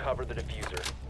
recover the defuser.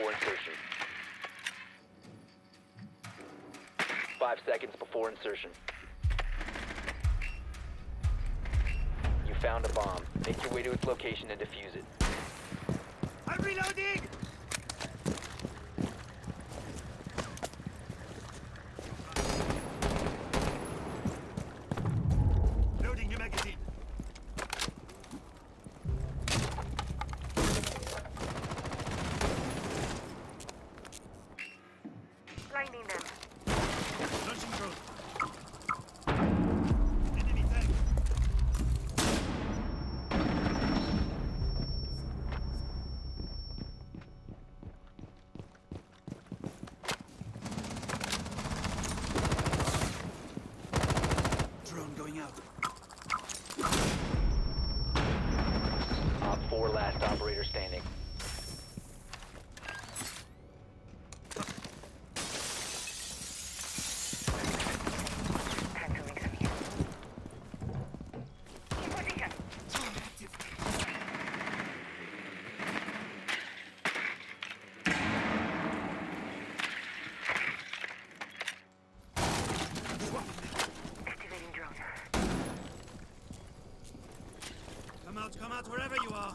before insertion. Five seconds before insertion. You found a bomb. Make your way to its location and defuse it. I'm reloading! Loading new magazine. Blinding them. Launching drone. Enemy tank. Drone going out. Op 4 last operator standing. Time to make some use. In position. Drone active. Swapping them. Activating drone. Come out, come out, wherever you are.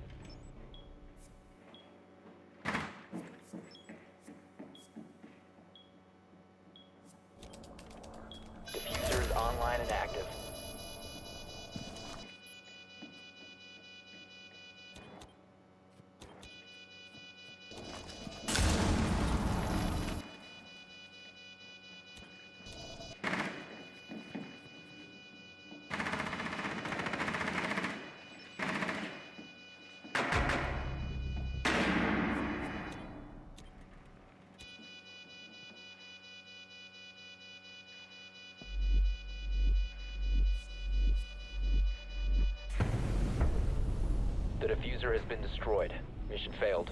Diffuser has been destroyed. Mission failed.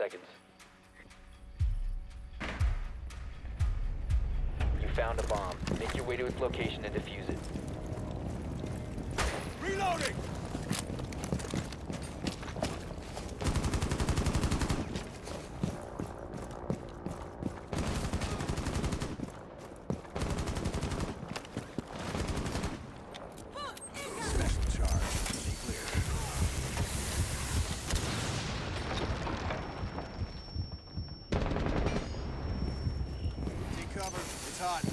seconds. You found a bomb. Make your way to its location and defuse it. Reloading! Special charge. Stay clear. Take cover. It's hot.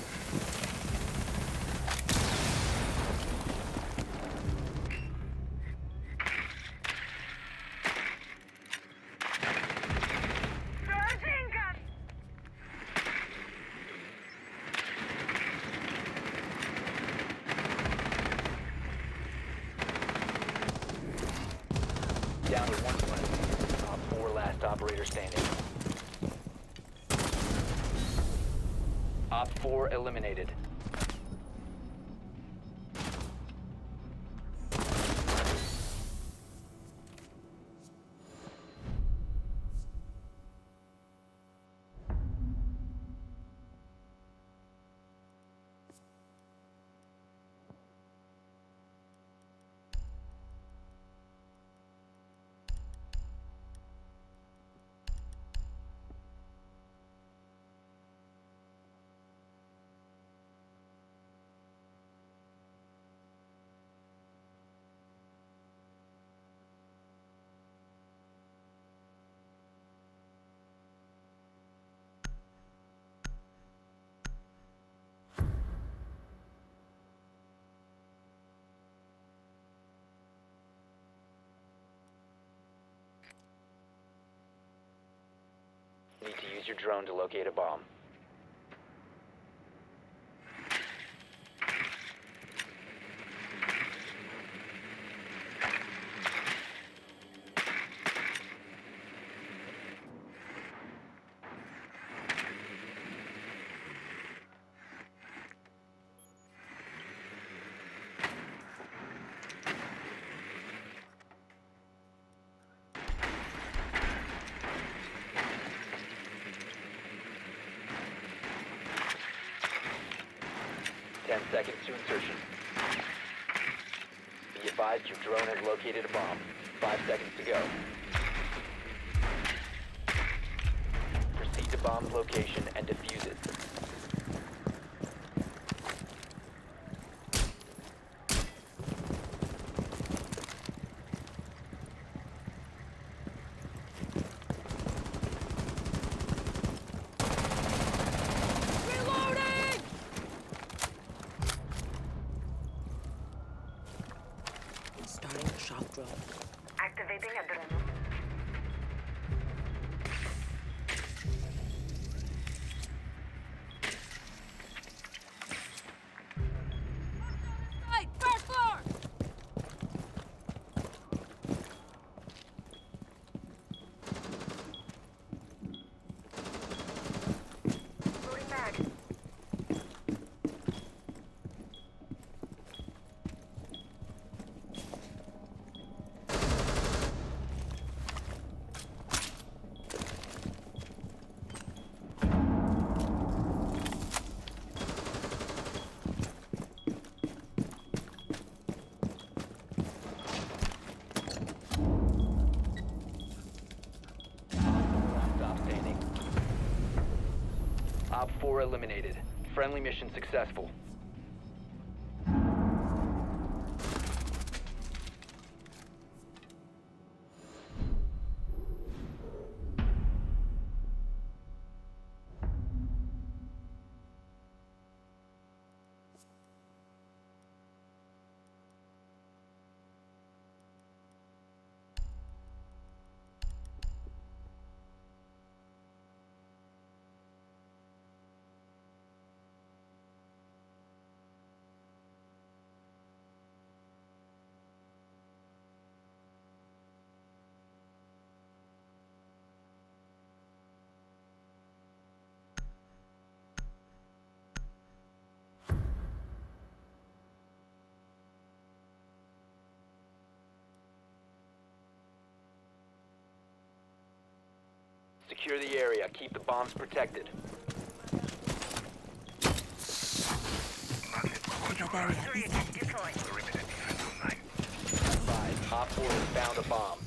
Charging gun! Down to one friendly. Top four last operator standing. Op 4 eliminated. Use your drone to locate a bomb. Ten seconds to insertion. Be advised your drone has located a bomb. Five seconds to go. Proceed to bomb's location and defuse it. Starting shock drone. Activating adrenaline. Hey, 4 eliminated. Friendly mission successful. Secure the area. Keep the bombs protected. The barrier Three is active. deployed. Five. OpFor has found a bomb.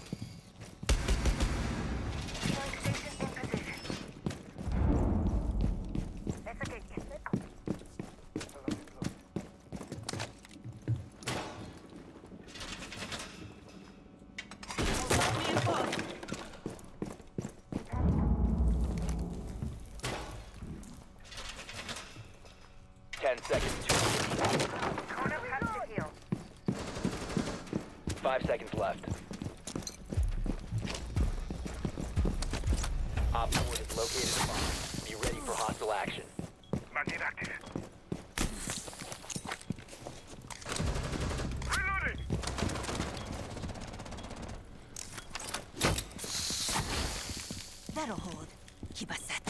Seconds. Corner has to heal. Five seconds left. OpFor has located a bomb. Be ready for hostile action. Magnet active. That'll hold. Keep us set.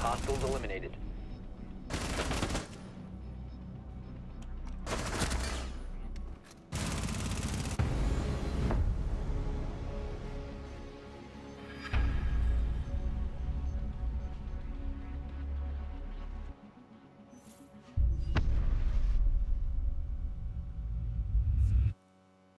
Hostiles eliminated.